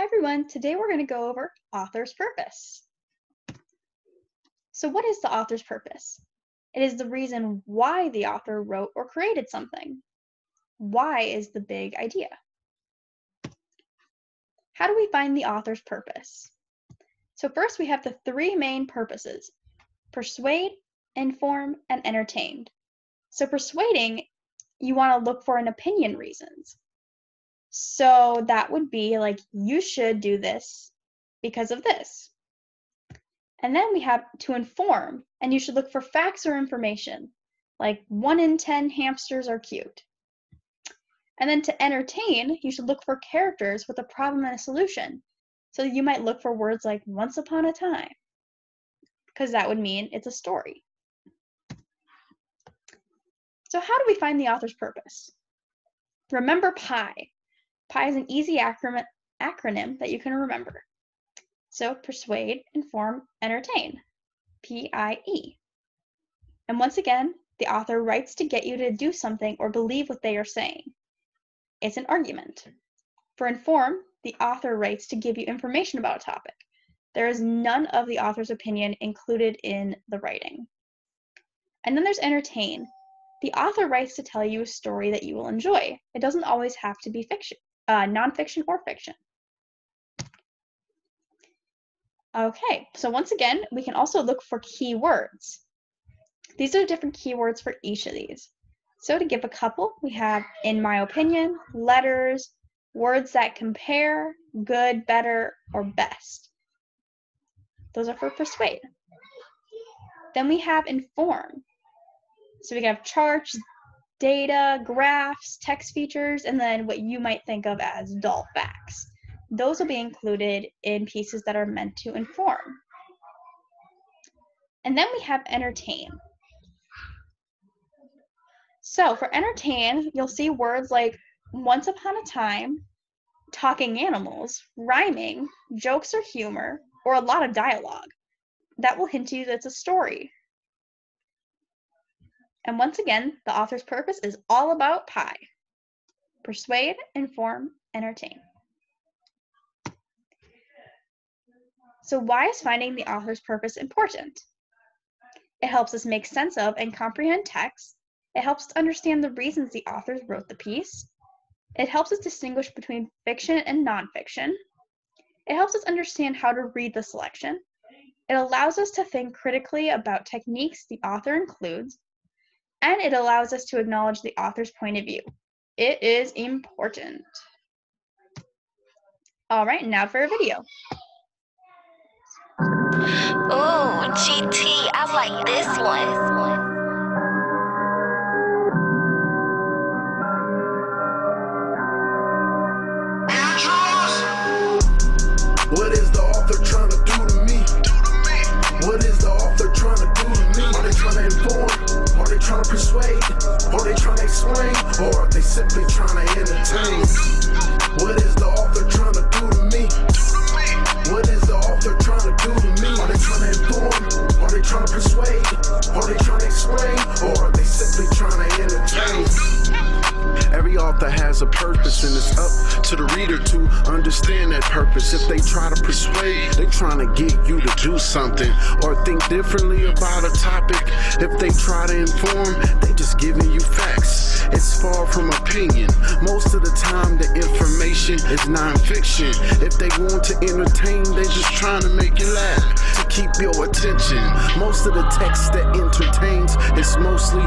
Hi everyone, today we're going to go over author's purpose. So what is the author's purpose? It is the reason why the author wrote or created something. Why is the big idea. How do we find the author's purpose? So first we have the three main purposes, persuade, inform, and entertain. So persuading, you want to look for an opinion reasons. So that would be like, you should do this because of this. And then we have to inform, and you should look for facts or information, like one in 10 hamsters are cute. And then to entertain, you should look for characters with a problem and a solution. So you might look for words like once upon a time, because that would mean it's a story. So how do we find the author's purpose? Remember PIE. PIE is an easy acronym, acronym that you can remember. So persuade, inform, entertain. P-I-E. And once again, the author writes to get you to do something or believe what they are saying. It's an argument. For inform, the author writes to give you information about a topic. There is none of the author's opinion included in the writing. And then there's entertain. The author writes to tell you a story that you will enjoy. It doesn't always have to be fiction, uh, nonfiction or fiction. Okay, so once again, we can also look for keywords. These are different keywords for each of these. So to give a couple, we have in my opinion, letters, words that compare, good, better, or best. Those are for persuade. Then we have inform. So we have charts, data, graphs, text features, and then what you might think of as dull facts. Those will be included in pieces that are meant to inform. And then we have entertain. So for entertain, you'll see words like once upon a time, talking animals, rhyming, jokes or humor, or a lot of dialogue. That will hint to you that it's a story. And once again, the author's purpose is all about PIE. Persuade, inform, entertain. So why is finding the author's purpose important? It helps us make sense of and comprehend text. It helps us understand the reasons the authors wrote the piece. It helps us distinguish between fiction and nonfiction. It helps us understand how to read the selection. It allows us to think critically about techniques the author includes, and it allows us to acknowledge the author's point of view. It is important. All right, now for a video. Ooh, GT, I like this one. What is the author trying to do to me? What is the author trying to Are they trying to explain? Or are they simply trying to entertain? Has a purpose, and it's up to the reader to understand that purpose. If they try to persuade, they trying to get you to do something or think differently about a topic. If they try to inform, they just giving you facts. It's far from opinion. Most of the time, the information is nonfiction. If they want to entertain, they just trying to make you laugh to keep your attention. Most of the text that entertains is mostly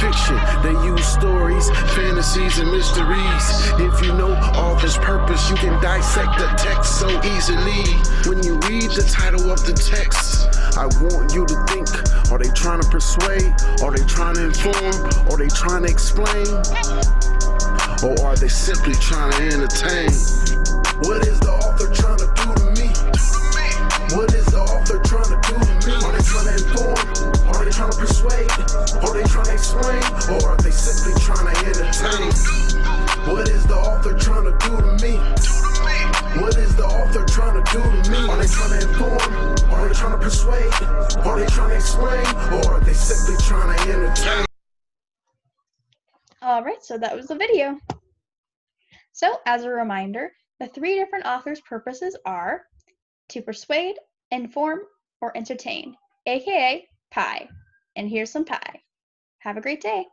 fiction. They use stories, fantasies, and mysteries. If you know author's purpose, you can dissect the text so easily. When you read the title of the text, I want you to think are they trying to persuade? Are they trying to inform? Are they trying to explain? Or are they simply trying to entertain? What is the author trying Or are they simply trying to entertain? All right, so that was the video. So as a reminder, The three different authors' purposes are to persuade, inform, or entertain, aka pie. And here's some pie. Have a great day.